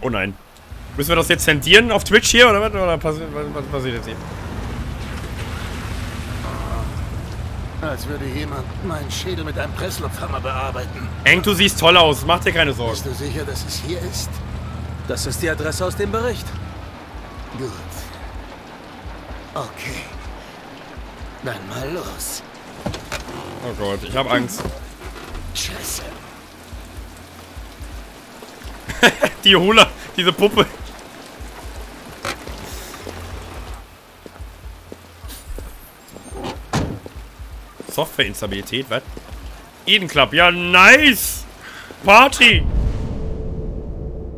Oh nein. Müssen wir das jetzt zendieren auf Twitch hier oder was? Oder was, was passiert jetzt hier? Als würde jemand meinen Schädel mit einem Presslufthammer bearbeiten. Eng, du siehst toll aus. Mach dir keine Sorgen. Bist du sicher, dass es hier ist? Das ist die Adresse aus dem Bericht. Gut. Okay. Dann mal los. Oh Gott, ich hab Angst. Scheiße. Die Hula, diese Puppe. Softwareinstabilität, was? Eden Club, ja nice! Party!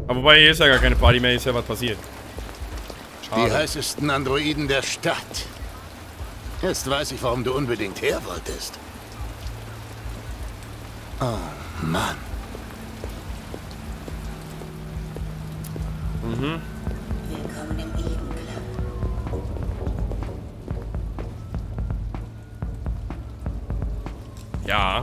Aber wobei, hier ist ja gar keine Party mehr, hier ist ja was passiert. Die Schade. heißesten Androiden der Stadt. Jetzt weiß ich, warum du unbedingt her wolltest. Oh, Mann. Willkommen im Eden Club. Ja.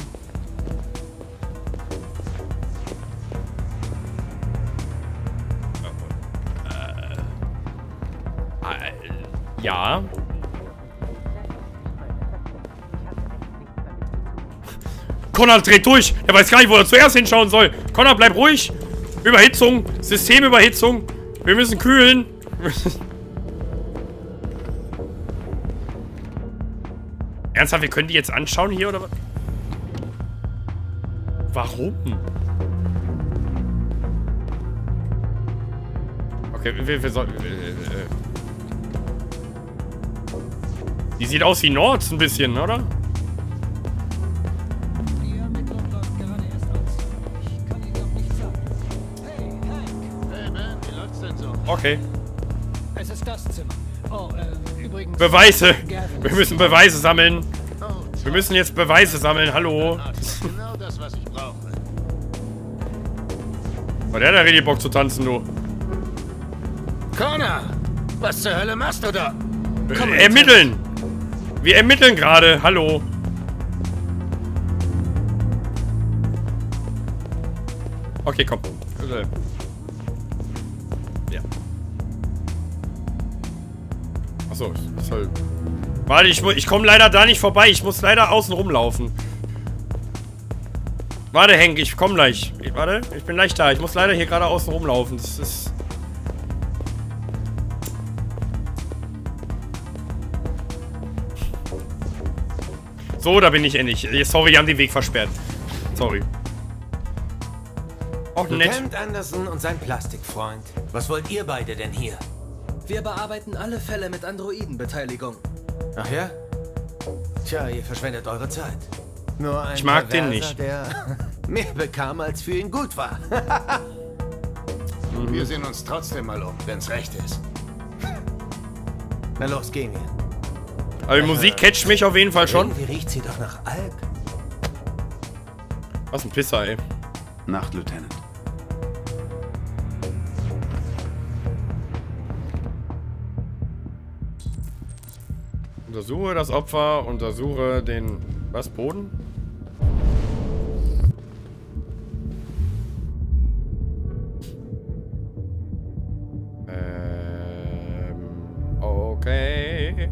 Äh, äh, ja. Konrad dreht durch. Er weiß gar nicht, wo er zuerst hinschauen soll. Konrad, bleib ruhig. Überhitzung. Systemüberhitzung. Wir müssen kühlen. Ernsthaft, wir können die jetzt anschauen hier, oder was? Warum? Okay, wir, wir sollten... Die sieht aus wie Nord ein bisschen, oder? Okay. es ist das Zimmer. Oh, äh, übrigens... Beweise. Wir müssen Beweise sammeln. Oh, Wir müssen jetzt Beweise sammeln. Hallo. Arzt, genau das, was ich brauche. Oh, der hat ja richtig Bock zu tanzen, du. Connor! Was zur Hölle machst du da? Äh, ermitteln. Wir ermitteln gerade. Hallo. Okay, komm. Achso, ich soll... Warte, ich, ich komme leider da nicht vorbei. Ich muss leider außen rumlaufen. Warte, Henk, ich komme gleich. Ich, warte, ich bin gleich da. Ich muss leider hier gerade außen rumlaufen. Das ist... So, da bin ich endlich. Sorry, wir haben den Weg versperrt. Sorry. Auch nett. Lieutenant Anderson und sein Plastikfreund. Was wollt ihr beide denn hier? Wir bearbeiten alle Fälle mit Androidenbeteiligung. Ach ja? Tja, ihr verschwendet eure Zeit. Nur ein Ich mag den Perverser, nicht. der mehr bekam, als für ihn gut war. Wir sehen uns trotzdem mal um, wenn's recht ist. Na los, gehen wir. Aber die Musik catcht mich auf jeden Fall schon. Irgendwie riecht sie doch nach Alk. Was ein Pisser, ey. Nacht, Lieutenant. Untersuche das Opfer, untersuche den... Was, Boden? Ähm... Okay...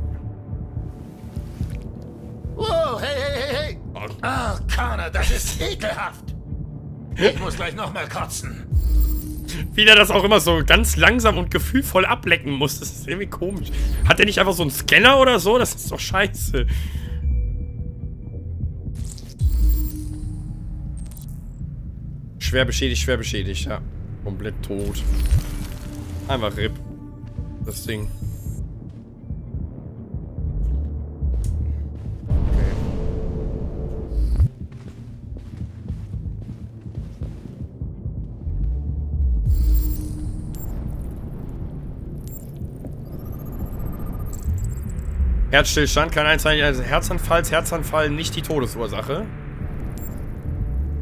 Wow, hey, hey, hey, hey! Ah, Connor, das ist ekelhaft! Ich muss gleich nochmal kotzen. Wie der das auch immer so ganz langsam und gefühlvoll ablecken muss. Das ist irgendwie komisch. Hat der nicht einfach so einen Scanner oder so? Das ist doch scheiße. Schwer beschädigt, schwer beschädigt, ja. Komplett tot. Einfach RIP. Das Ding. Herzstillstand eins sein, also Herzanfalls, Herzanfall nicht die Todesursache.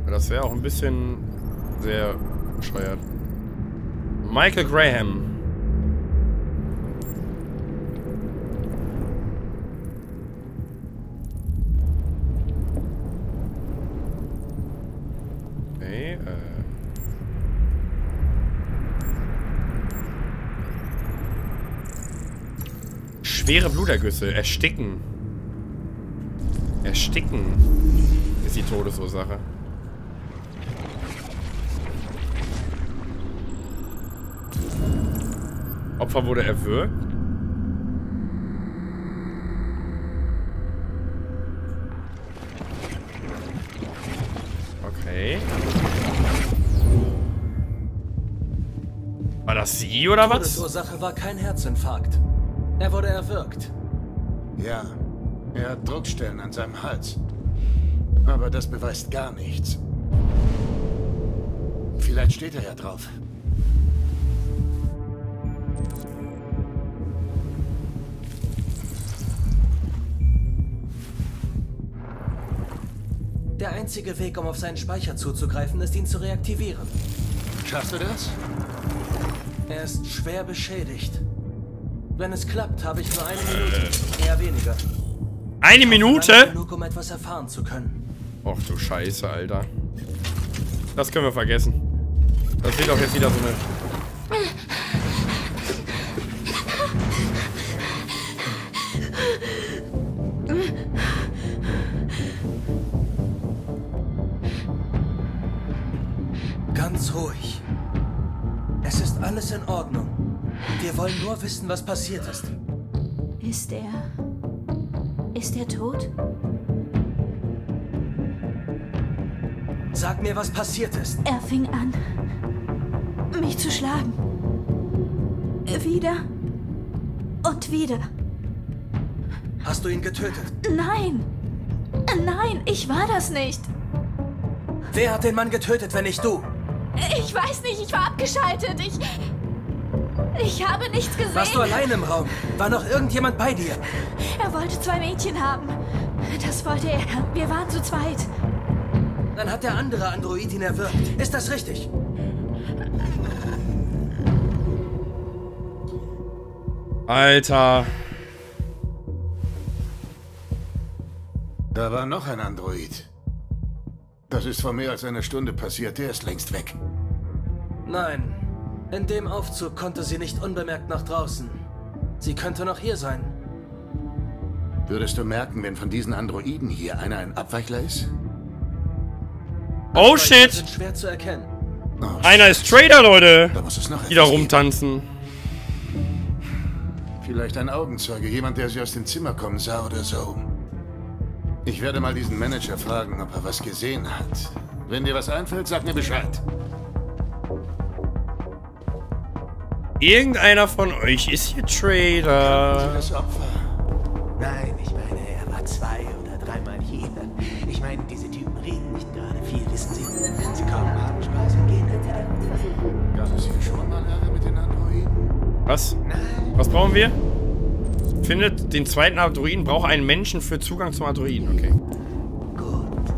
Das wäre auch ein bisschen sehr bescheuert. Michael Graham. Okay, äh. Schwere Blutergüsse. Ersticken. Ersticken ist die Todesursache. Opfer wurde erwürgt. Okay. War das sie oder was? Todesursache war kein Herzinfarkt. Er wurde erwürgt. Ja, er hat Druckstellen an seinem Hals. Aber das beweist gar nichts. Vielleicht steht er ja drauf. Der einzige Weg, um auf seinen Speicher zuzugreifen, ist ihn zu reaktivieren. Schaffst du das? Er ist schwer beschädigt. Wenn es klappt, habe ich nur eine Minute. Eher weniger. Eine Minute? genug, um etwas erfahren zu können. Och du Scheiße, Alter. Das können wir vergessen. Das wird auch jetzt wieder so eine... wollen nur wissen, was passiert ist. Ist er. Ist er tot? Sag mir, was passiert ist. Er fing an, mich zu schlagen. Wieder. Und wieder. Hast du ihn getötet? Nein! Nein, ich war das nicht. Wer hat den Mann getötet, wenn nicht du? Ich weiß nicht, ich war abgeschaltet. Ich. Ich habe nichts gesehen. Warst du allein im Raum? War noch irgendjemand bei dir? Er wollte zwei Mädchen haben. Das wollte er. Wir waren zu zweit. Dann hat der andere Android ihn erwürgt. Ist das richtig? Alter. Da war noch ein Android. Das ist vor mehr als einer Stunde passiert. Der ist längst weg. Nein. In dem Aufzug konnte sie nicht unbemerkt nach draußen. Sie könnte noch hier sein. Würdest du merken, wenn von diesen Androiden hier einer ein Abweichler ist? Oh shit. sind schwer zu erkennen. Oh, Einer ist Trader, Leute. Da muss es noch Die da rumtanzen. Vielleicht ein Augenzeuge, jemand, der sie aus dem Zimmer kommen sah oder so. Ich werde mal diesen Manager fragen, ob er was gesehen hat. Wenn dir was einfällt, sag mir Bescheid. Irgendeiner von euch ist hier Trader. Das Opfer. Nein, ich meine, er war zwei oder dreimal hier. Ich meine, diese Typen reden nicht gerade viel, wissen Sie. Sie kommen, haben Spaß und gehen dann wieder. Gab es hier schon mal Ärger mit den Androiden? Was? Was brauchen wir? Findet den zweiten Androiden, braucht einen Menschen für Zugang zum Androiden. Okay. Gut.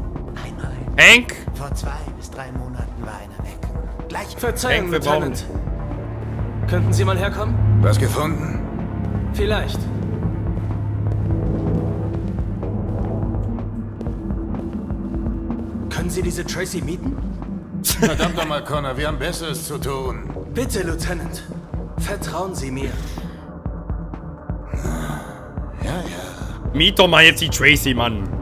Einmal. Hank! Vor zwei bis drei Monaten war einer weg. Gleich Verzeihung, Hank, wir brauchen- Lieutenant. Könnten Sie mal herkommen? Was gefunden? Vielleicht. Können Sie diese Tracy mieten? Verdammt nochmal, Connor, wir haben Besseres zu tun. Bitte, Lieutenant. Vertrauen Sie mir. Ja, ja. Miet doch mal jetzt die Tracy, Mann.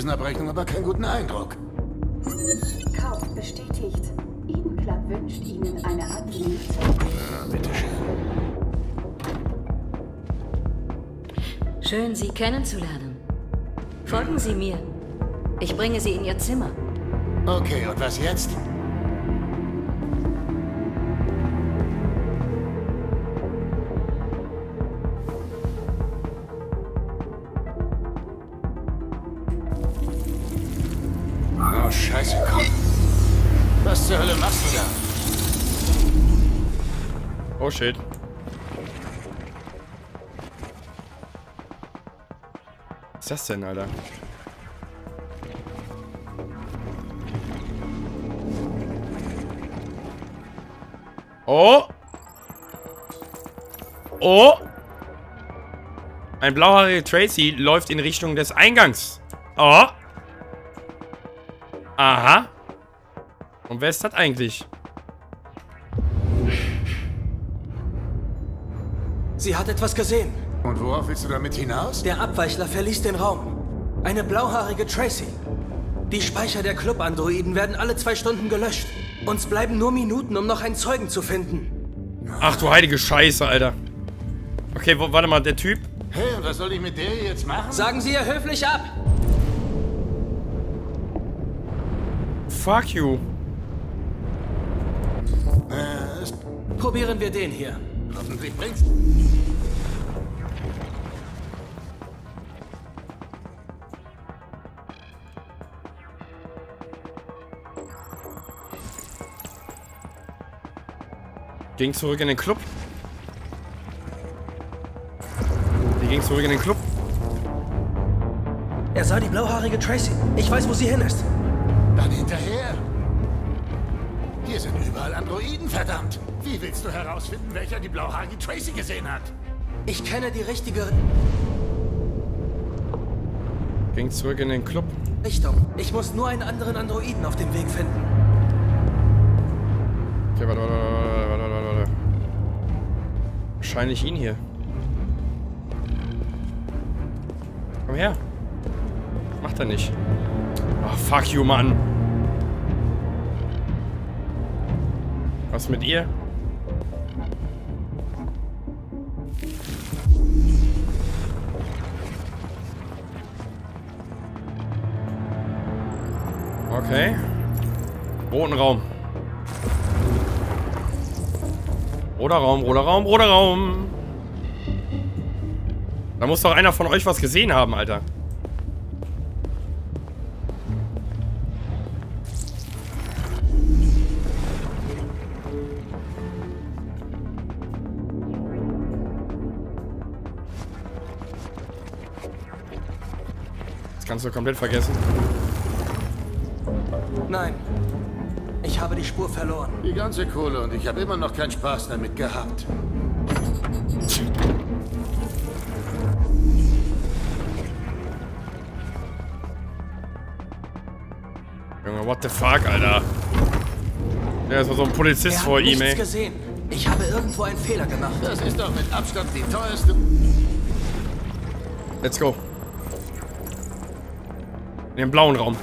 Spesenabrechnung aber keinen guten Eindruck. Kauf bestätigt. Eden Club wünscht Ihnen eine angenehme Zeit. Ja, bitteschön. Schön, Sie kennenzulernen. Folgen Sie mir. Ich bringe Sie in Ihr Zimmer. Okay, und was jetzt? Oh shit. Was ist das denn, Alter? Oh! Oh! Ein blauhaariger Tracy läuft in Richtung des Eingangs. Oh. Aha. Und wer ist das eigentlich? Sie hat etwas gesehen. Und worauf willst du damit hinaus? Der Abweichler verließ den Raum. Eine blauhaarige Tracy. Die Speicher der Club-Androiden werden alle zwei Stunden gelöscht. Uns bleiben nur Minuten, um noch einen Zeugen zu finden. Ach du heilige Scheiße, Alter. Okay, wo, warte mal, der Typ. Hey, und was soll ich mit der jetzt machen? Sagen Sie ihr höflich ab! Fuck you. Äh, Probieren wir den hier. Hoffentlich bringt's. Ging zurück in den Club. Die ging zurück in den Club. Er sah die blauhaarige Tracy. Ich weiß, wo sie hin ist. Dann hinterher. Hier sind überall Androiden, verdammt. Wie willst du herausfinden, welcher die blauhaarige Tracy gesehen hat? Ich kenne die richtige Ging zurück in den Club. Richtung. Ich muss nur einen anderen Androiden auf dem Weg finden. Okay, warte, warte, warte, warte, warte, warte. Wahrscheinlich ihn hier. Komm her. Macht er nicht. Ach, fuck you, Mann. Was mit ihr? Okay. Roten Raum. Roter Raum, roter Raum, roter Raum. Da muss doch einer von euch was gesehen haben, Alter. Das kannst du komplett vergessen. Nein. Ich habe die Spur verloren. Die ganze Kohle und ich habe immer noch keinen Spaß damit gehabt. Junge, what the fuck, Alter. Ja, ist war so ein Polizist Er vor ihm, ey. gesehen. Ich habe irgendwo einen Fehler gemacht. Das ist doch mit Abstand die teuerste. Let's go. In den blauen Raum.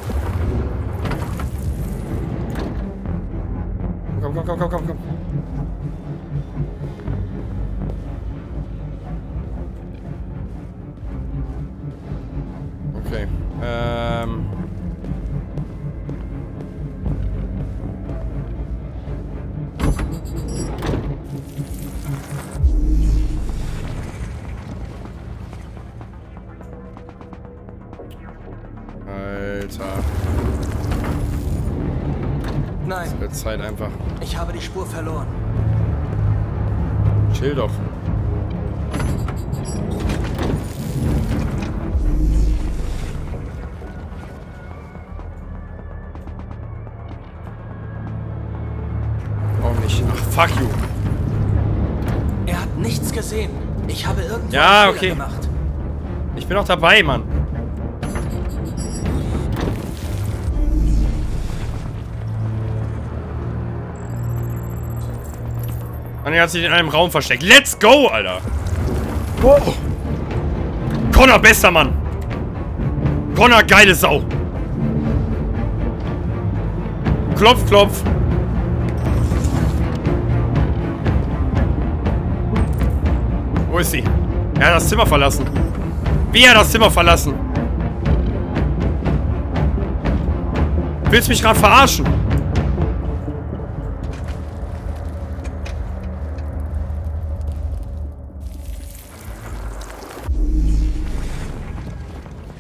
Komm, komm, komm, Zeit einfach. ich habe die Spur verloren. Chill doch. Auch nicht. Ach, fuck you. Er hat nichts gesehen. Ich habe irgendwo Ja, okay. gemacht. Ich bin auch dabei, Mann. Mann, er hat sich in einem Raum versteckt. Let's go, Alter. Oh. Connor, bester Mann. Connor, geile Sau. Klopf, klopf. Wo ist sie? Er hat das Zimmer verlassen. Wie hat das Zimmer verlassen? Willst du mich gerade verarschen?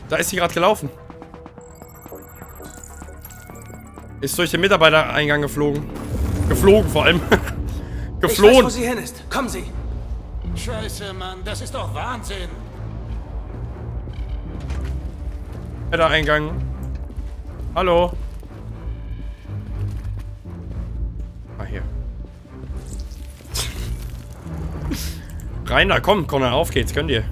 Da ist sie gerade gelaufen. Ist durch den Mitarbeitereingang geflogen. Geflogen vor allem. Ich weiß, wo Geflohen. sie hin ist. Kommen Sie. Scheiße, Mann, das ist doch Wahnsinn. Mitarbeitereingang. Hallo. Ah, hier. Rein da, komm, Connor, auf geht's, könnt ihr.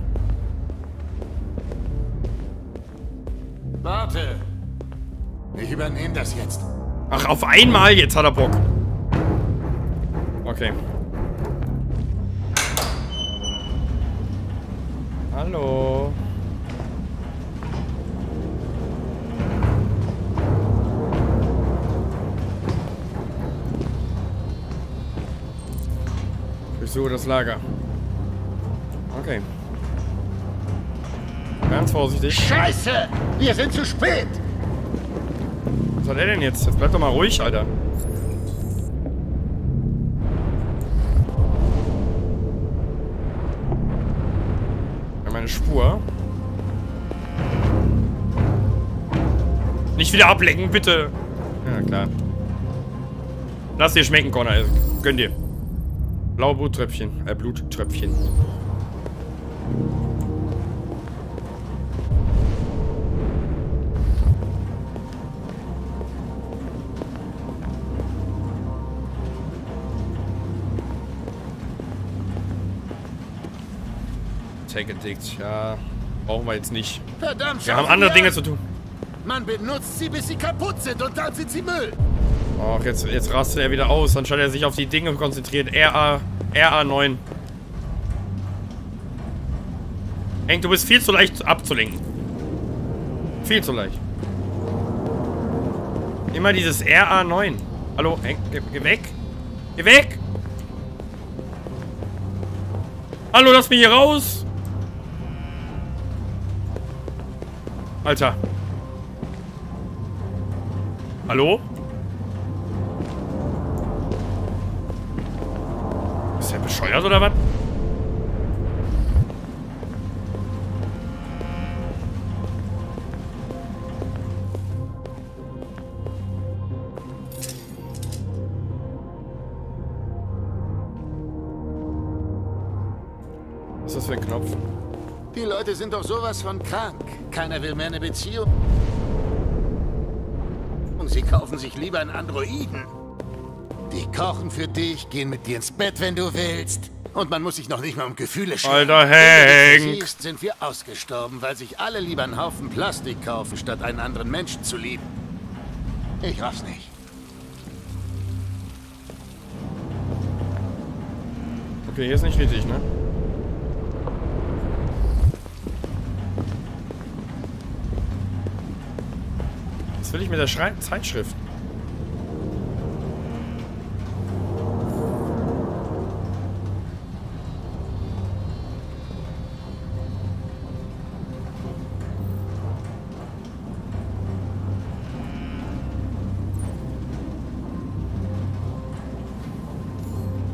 Ach, auf einmal jetzt hat er Bock. Okay. Hallo. Durchsuche das Lager. Okay. Ganz vorsichtig. Scheiße! Wir sind zu spät! Was hat er denn jetzt? Jetzt bleib doch mal ruhig, Alter. Meine Spur. Nicht wieder ablenken, bitte. Ja, klar. Lass dir schmecken, Connor. Gönn dir. Blaue Bluttröpfchen. Äh, Bluttröpfchen. Take Addict. Ja, brauchen wir jetzt nicht. Verdammt, Wir haben andere Dinge zu tun. Man benutzt sie, bis sie kaputt sind und dann sind sie Müll. Och, jetzt, jetzt rastet er wieder aus, anstatt er sich auf die Dinge konzentriert. RA, RA9. Hank, du bist viel zu leicht abzulenken. Viel zu leicht. Immer dieses RA9. Hallo, Hank, geh, geh weg. Geh weg! Hallo, lass mich hier raus! Alter. Hallo? Ist der bescheuert oder was? Was ist das für ein Knopf? Die Leute sind doch sowas von krank. Keiner will mehr eine Beziehung. Und sie kaufen sich lieber einen Androiden. Die kochen für dich, gehen mit dir ins Bett, wenn du willst. Und man muss sich noch nicht mal um Gefühle scheren. Alter Hank. siehst, sind wir ausgestorben, weil sich alle lieber einen Haufen Plastik kaufen, statt einen anderen Menschen zu lieben. Ich raff's nicht. Okay, hier ist nicht richtig, ne? Will ich mit der Schrei Zeitschrift?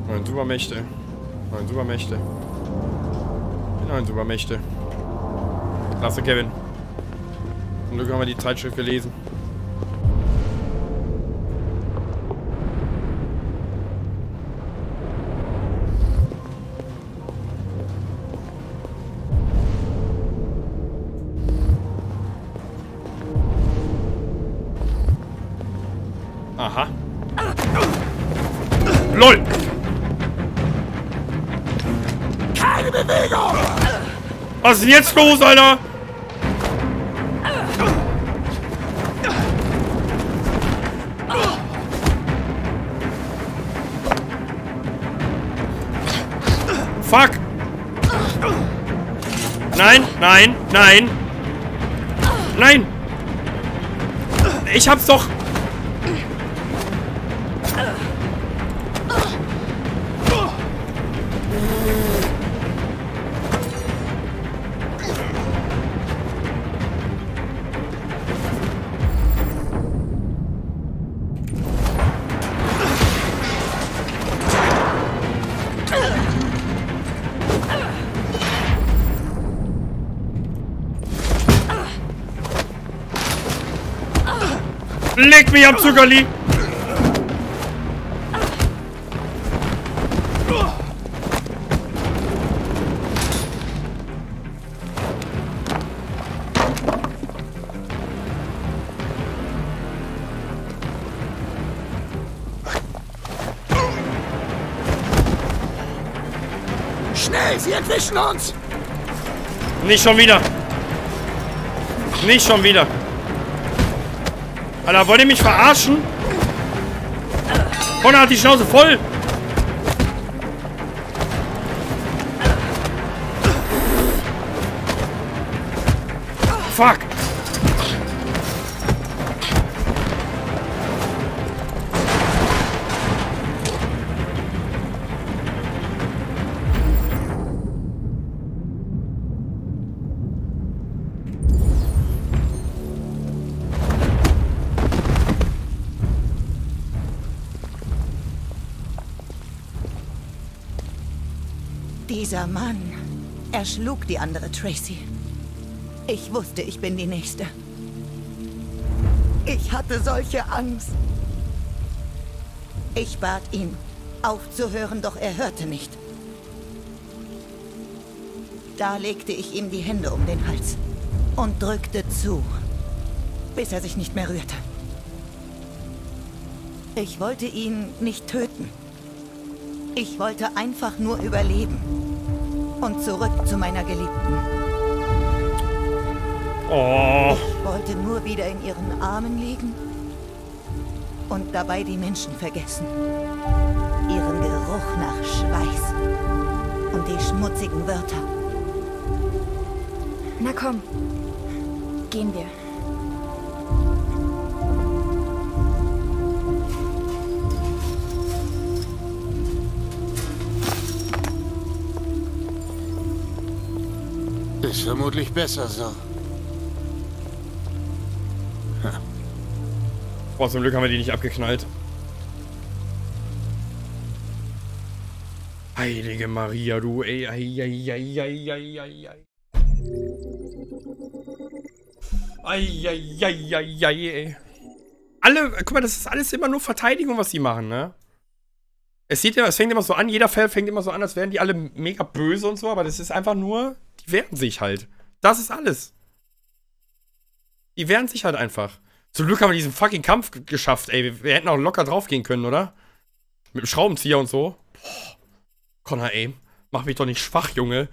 Neun Supermächte. Neun Supermächte. Die neuen Supermächte. Klasse, Kevin. Zum Glück haben wir die Zeitschrift gelesen. Aha. LOL! Keine Bewegung! Was ist denn jetzt los, Alter? Fuck! Nein, nein, nein! Nein! Ich hab's doch! Mich am Zuckerli! Schnell, sie entwischen uns! Nicht schon wieder! Nicht schon wieder! Alter, wollt ihr mich verarschen? Connor hat die Schnauze voll. Dieser Mann erschlug die andere Tracy. Ich wusste, ich bin die Nächste. Ich hatte solche Angst. Ich bat ihn, aufzuhören, doch er hörte nicht. Da legte ich ihm die Hände um den Hals und drückte zu, bis er sich nicht mehr rührte. Ich wollte ihn nicht töten. Ich wollte einfach nur überleben und zurück zu meiner Geliebten. Oh. Ich wollte nur wieder in ihren Armen liegen und dabei die Menschen vergessen. Ihren Geruch nach Schweiß und die schmutzigen Wörter. Na komm. Gehen wir. Ist vermutlich besser so. Boah, zum Glück haben wir die nicht abgeknallt. Heilige Maria, du, ey, ei, ei, ei, ei, ei, ei, ei. Ei, ei, ei, ei, ei, ey. Alle, guck mal, das ist alles immer nur Verteidigung, was die machen, ne? Es sieht es fängt immer so an, jeder Fall fängt immer so an, als wären die alle mega böse und so, aber das ist einfach nur, die wehren sich halt. Das ist alles. Die wehren sich halt einfach. Zum Glück haben wir diesen fucking Kampf geschafft, ey. Wir, wir hätten auch locker draufgehen können, oder? Mit dem Schraubenzieher und so. Boah. Connor, ey. Mach mich doch nicht schwach, Junge.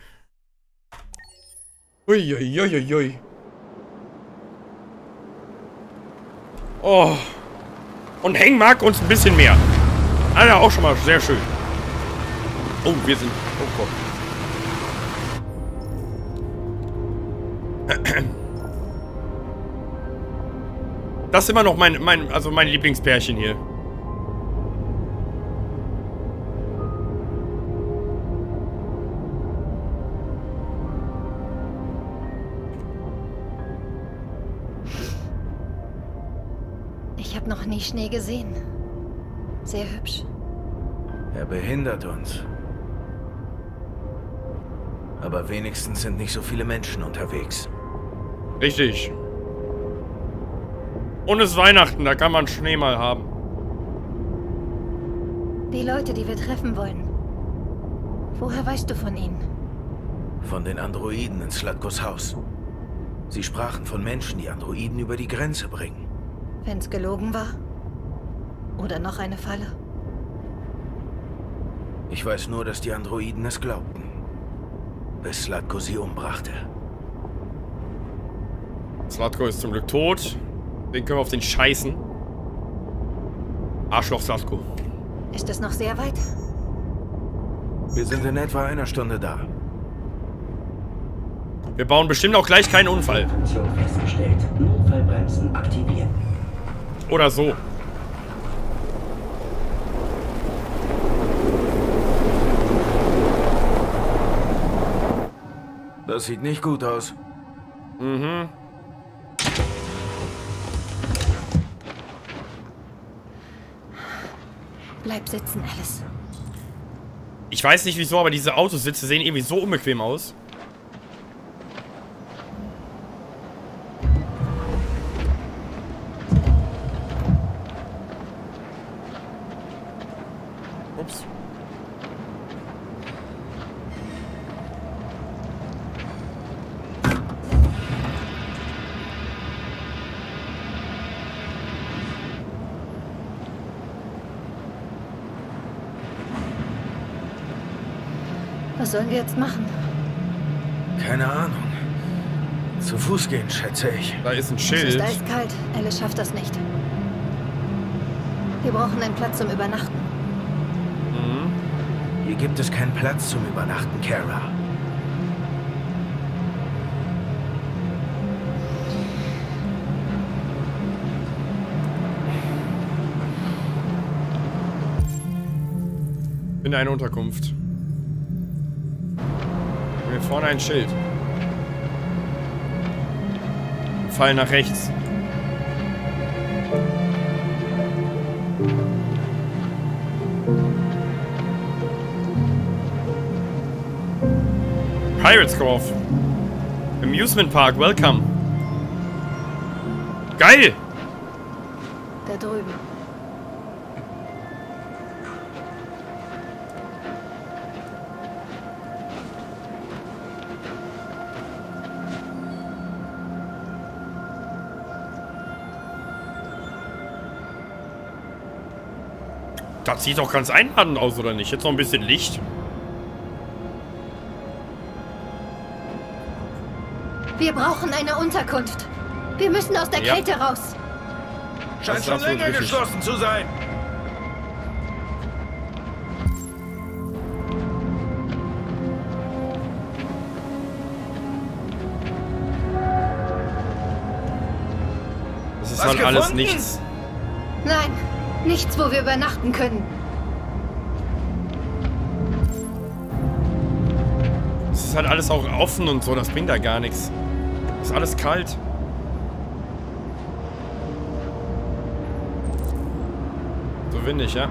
Uiuiuiui. Oh. Und Heng mag uns ein bisschen mehr. Alter, auch schon mal sehr schön. Oh, wir sind. Oh Gott. Das ist immer noch mein, mein, also mein Lieblingspärchen hier. Ich habe noch nie Schnee gesehen. Sehr hübsch. Er behindert uns. Aber wenigstens sind nicht so viele Menschen unterwegs. Richtig. Und es ist Weihnachten, da kann man Schnee mal haben. Die Leute, die wir treffen wollen. Woher weißt du von ihnen? Von den Androiden in Slatkos Haus. Sie sprachen von Menschen, die Androiden über die Grenze bringen. Wenn's gelogen war? Oder noch eine Falle? Ich weiß nur, dass die Androiden es glaubten. Bis Slatko sie umbrachte. Slatko ist zum Glück tot. Den können wir auf den scheißen. Arschloch Slatko. Ist es noch sehr weit? Wir sind in etwa einer Stunde da. Wir bauen bestimmt auch gleich keinen Unfall. Funktion festgestellt. Notfallbremsen aktiviert. Oder so. Das sieht nicht gut aus. Mhm. Bleib sitzen, Alice. Ich weiß nicht wieso, aber diese Autositze sehen irgendwie so unbequem aus. Was sollen wir jetzt machen? Keine Ahnung. Zu Fuß gehen, schätze ich. Da ist ein Es Schild. ist eiskalt. Alice schafft das nicht. Wir brauchen einen Platz zum Übernachten. Hier gibt es keinen Platz zum Übernachten, Kara. Finde eine Unterkunft. Hier vorne ein Schild. Fall nach rechts. Pirates Cove. Amusement Park, welcome. Geil! Da drüben. Das sieht doch ganz einladend aus, oder nicht? Jetzt noch ein bisschen Licht. Wir brauchen eine Unterkunft. Wir müssen aus der Ja. Kälte raus. Scheint schon länger richtig. geschlossen zu sein. Das ist Was halt alles gefunden? nichts. Nein, nichts, wo wir übernachten können. Das ist halt alles auch offen und so, das bringt da gar nichts. Ist alles kalt. So windig, ja?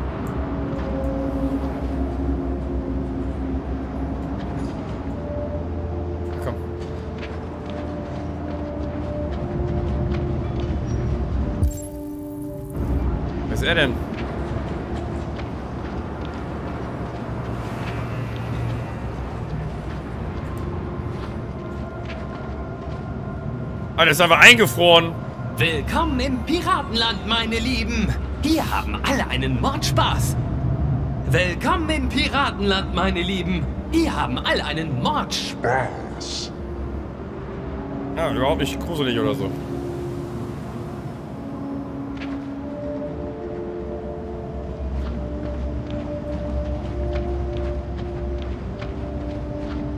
Der ist einfach eingefroren. Willkommen im Piratenland, meine Lieben. Hier haben alle einen Mordspaß. Willkommen im Piratenland, meine Lieben. Hier haben alle einen Mordspaß. Ja, überhaupt nicht gruselig oder so.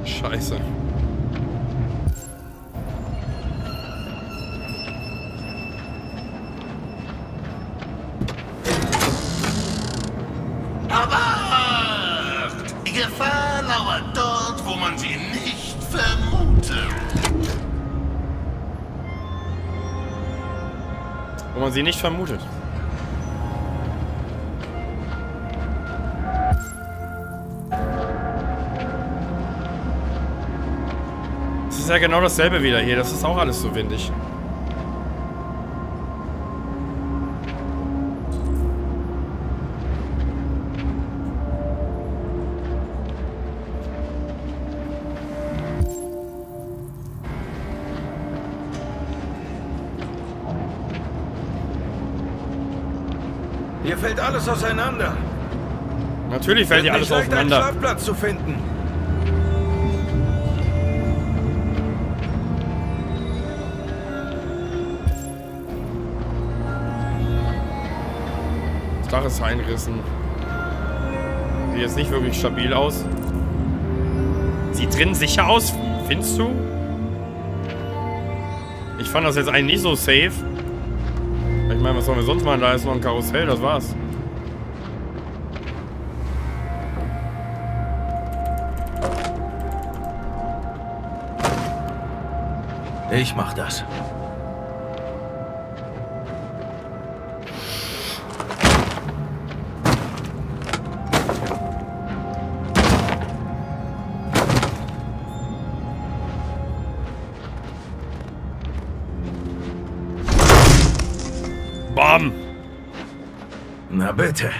Scheiße. Man sie nicht vermutet. Es ist ja genau dasselbe wieder hier. Das ist auch alles so windig. Fällt alles auseinander. Natürlich fällt hier alles leicht, einen. Schlafplatz zu finden. Das Dach ist einrissen. Sieht jetzt nicht wirklich stabil aus. Sieht drin sicher aus, findest du? Ich fand das jetzt eigentlich nicht so safe. Ich meine, was sollen wir sonst machen? Da ist noch ein Karussell, das war's. Ich mach das. Leute.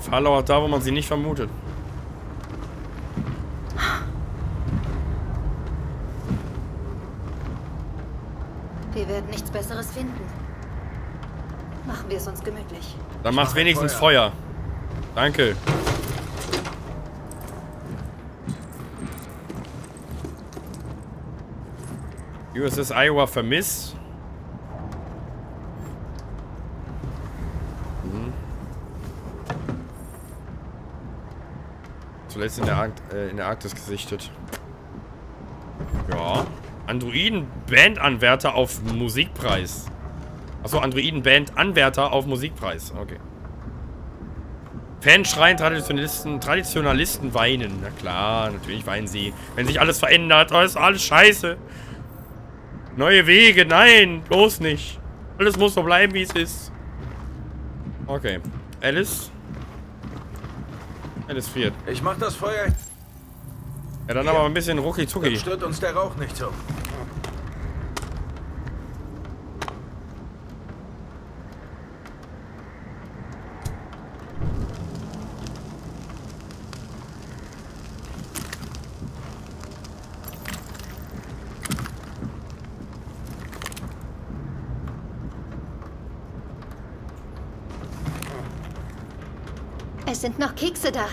Fall da, wo man sie nicht vermutet. Wir werden nichts Besseres finden. Machen wir es uns gemütlich. Dann macht wenigstens Feuer. Feuer. Danke. USS Iowa vermisst. Zuletzt in der, Arkt äh, in der Arktis gesichtet. Ja. Androiden-Band-Anwärter auf Musikpreis. Achso, Androiden-Band-Anwärter auf Musikpreis. Okay. Fans schreien, Traditionalisten, Traditionalisten weinen. Na klar, natürlich weinen sie. Wenn sich alles verändert, oh, ist alles scheiße. Neue Wege, nein, bloß nicht. Alles muss so bleiben, wie es ist. Okay. Alice? Alice friert. Ich mach das Feuer. Ja, dann aber ein bisschen rucki Dann zucki. stört uns der Rauch nicht so. Sind noch Kekse da.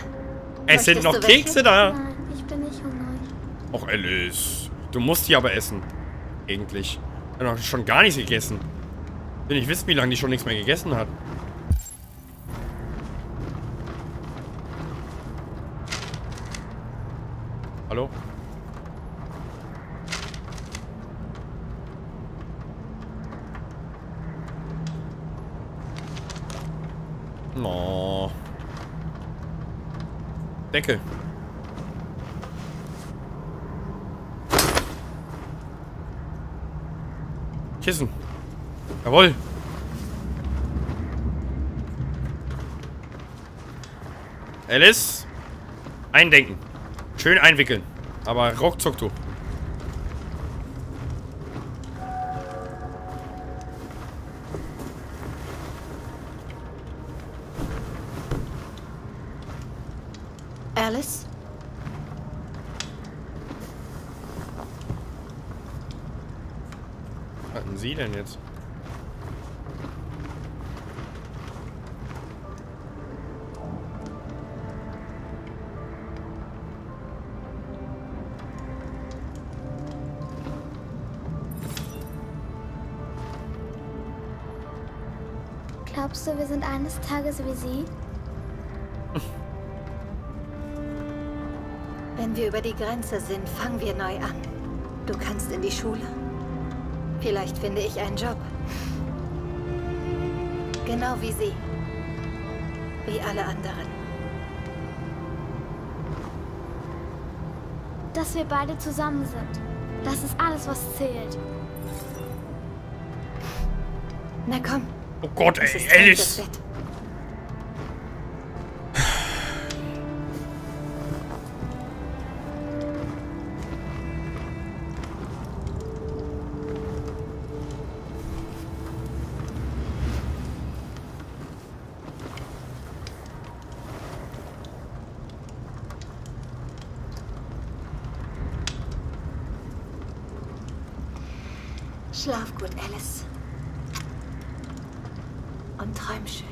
Es sind Möchtest noch du welche? Kekse da. Nein, ich bin nicht hungrig. Och, Alice. Du musst die aber essen. Eigentlich. Ich hab noch schon gar nichts gegessen. Will nicht wissen, wie lange die schon nichts mehr gegessen hat. Hallo? Oh. Deckel. Kissen. Jawohl. Alice. Eindenken. Schön einwickeln. Aber ruckzuck du. Tages wie sie? Wenn wir über die Grenze sind, fangen wir neu an. Du kannst in die Schule. Vielleicht finde ich einen Job. Genau wie sie. Wie alle anderen. Dass wir beide zusammen sind. Das ist alles, was zählt. Na komm. Oh Gott, ey, Alice. Gut, Alice. Und träum schön.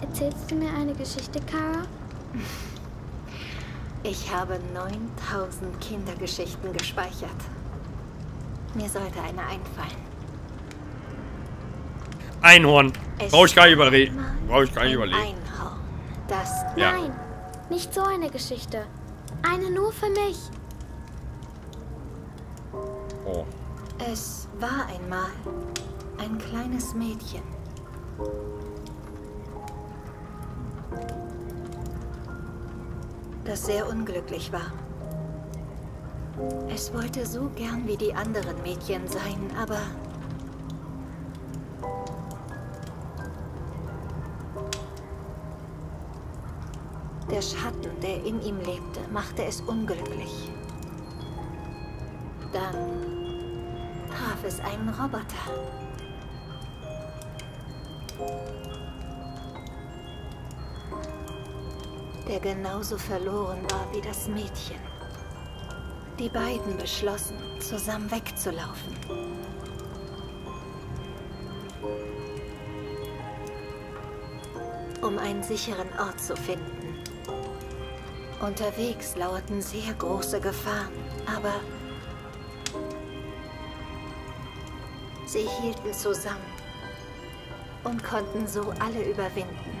Erzählst du mir eine Geschichte, Kara? Ich habe 9000 Kindergeschichten gespeichert. Mir sollte eine einfallen. Einhorn. Brauche ich gar nicht überlegen. Brauche ich gar nicht überlegen. Einhorn, das Ja. Nein, nicht so eine Geschichte. Eine nur für mich. Es war einmal ein kleines Mädchen. Das sehr unglücklich war. Es wollte so gern wie die anderen Mädchen sein, aber der Schatten, der in ihm lebte, machte es unglücklich. Dann es einen Roboter. Der genauso verloren war wie das Mädchen. Die beiden beschlossen, zusammen wegzulaufen. Um einen sicheren Ort zu finden. Unterwegs lauerten sehr große Gefahren, aber sie hielten zusammen und konnten so alle überwinden.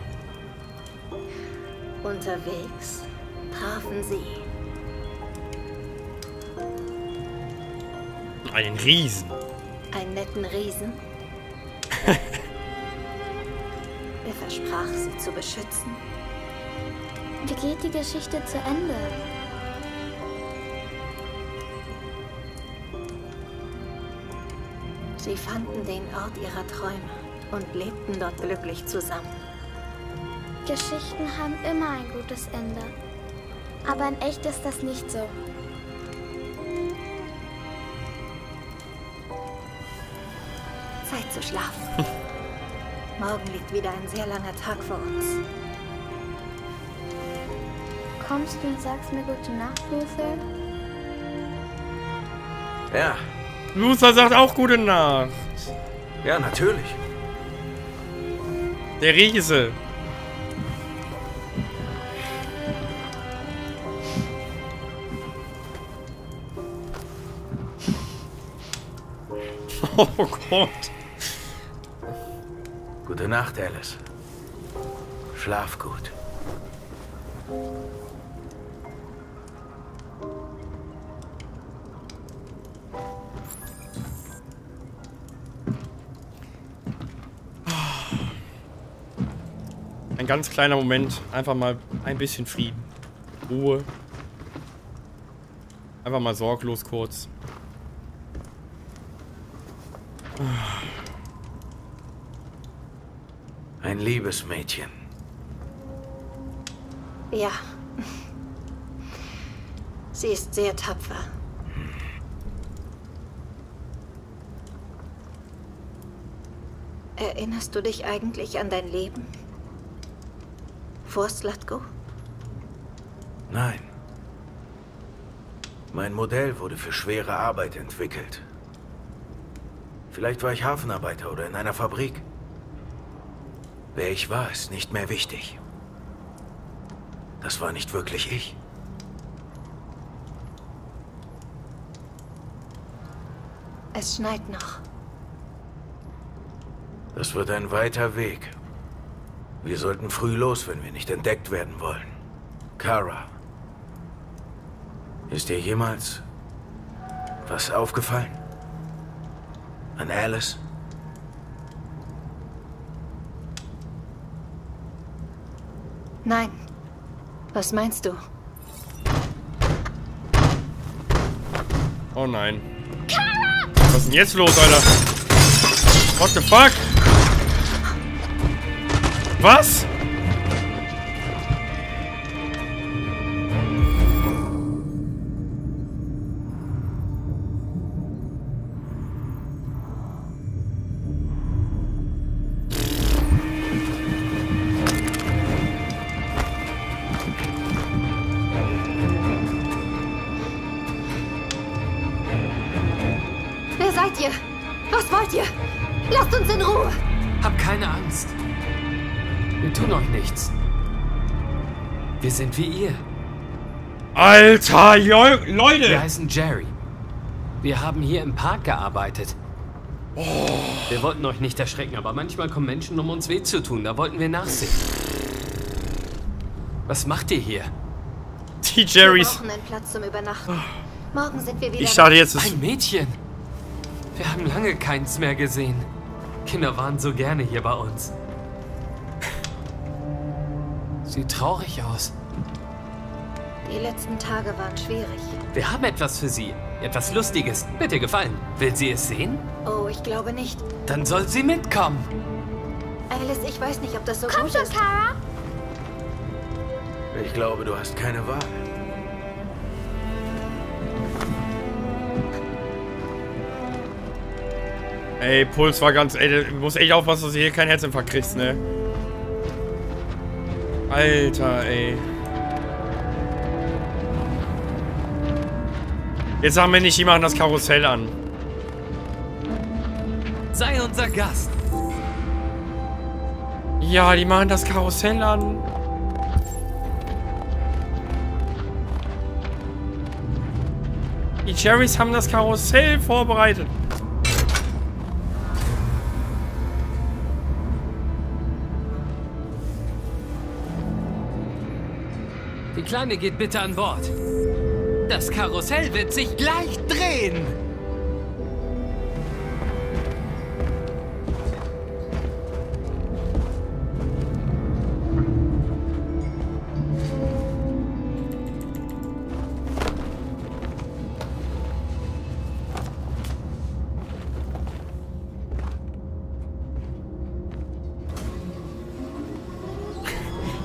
Unterwegs trafen sie Einen Riesen. einen netten Riesen. Er versprach, sie zu beschützen. Wie geht die Geschichte zu Ende? Sie fanden den Ort ihrer Träume und lebten dort glücklich zusammen. Geschichten haben immer ein gutes Ende. Aber in echt ist das nicht so. Zeit zu schlafen. Morgen liegt wieder ein sehr langer Tag vor uns. Kommst du und sagst mir gute Nacht, Luther? Ja, Luther sagt auch gute Nacht. ja, natürlich. Der Riese. Oh Gott. Gute Nacht, Alice. Schlaf gut. Ganz kleiner Moment. Einfach mal ein bisschen Frieden. Ruhe. Einfach mal sorglos kurz. Ein liebes Mädchen. Ja. Sie ist sehr tapfer. Erinnerst du dich eigentlich an dein Leben? Vor Slatko? Nein. Mein Modell wurde für schwere Arbeit entwickelt. Vielleicht war ich Hafenarbeiter oder in einer Fabrik. Wer ich war, ist nicht mehr wichtig. Das war nicht wirklich ich. Es schneit noch. Das wird ein weiter Weg. Wir sollten früh los, wenn wir nicht entdeckt werden wollen. Kara. Ist dir jemals was aufgefallen? An Alice? Nein. Was meinst du? Oh nein. Was ist denn jetzt los, Alter? What the fuck? Was? Sind wie ihr. Alter, jo Leute! Wir heißen Jerry. Wir haben hier im Park gearbeitet. Wir wollten euch nicht erschrecken, aber manchmal kommen Menschen, um uns weh zu tun. Da wollten wir nachsehen. Was macht ihr hier? Die Wir Jerrys. brauchen einen Platz zum Übernachten. Morgen sind wir wieder Ich da. jetzt, Ein Mädchen. Wir haben lange keins mehr gesehen. Kinder waren so gerne hier bei uns. Sieht traurig aus. Die letzten Tage waren schwierig. Wir haben etwas für sie. Etwas Lustiges. Bitte gefallen. Will sie es sehen? Oh, ich glaube nicht. Dann soll sie mitkommen. Alice, ich weiß nicht, ob das so Komm gut schon, ist. Kara! Ich glaube, du hast keine Wahl. Ey, Puls war ganz. Ey, du musst echt aufpassen, dass du hier keinen Herzinfarkt kriegst, ne? Alter, ey. Jetzt haben wir nicht, die machen das Karussell an. Sei unser Gast. Ja, die machen das Karussell an. Die Cherries haben das Karussell vorbereitet. Die Kleine geht bitte an Bord. Das Karussell wird sich gleich drehen.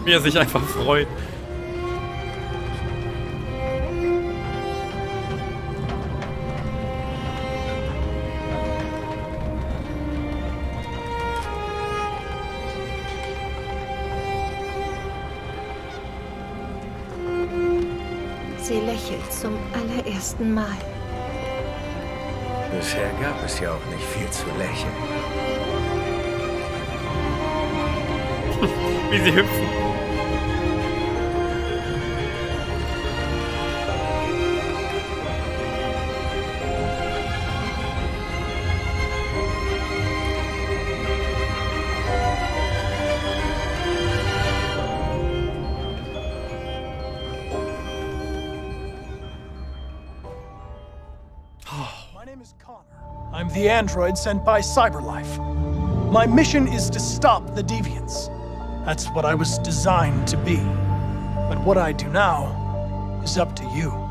Wie er sich einfach freut. Sie lächelt zum allerersten Mal. Bisher gab es ja auch nicht viel zu lächeln. Wie sie hüpfen. Android sent by Cyberlife. My mission is to stop the deviants. That's what I was designed to be. But what I do now is up to you.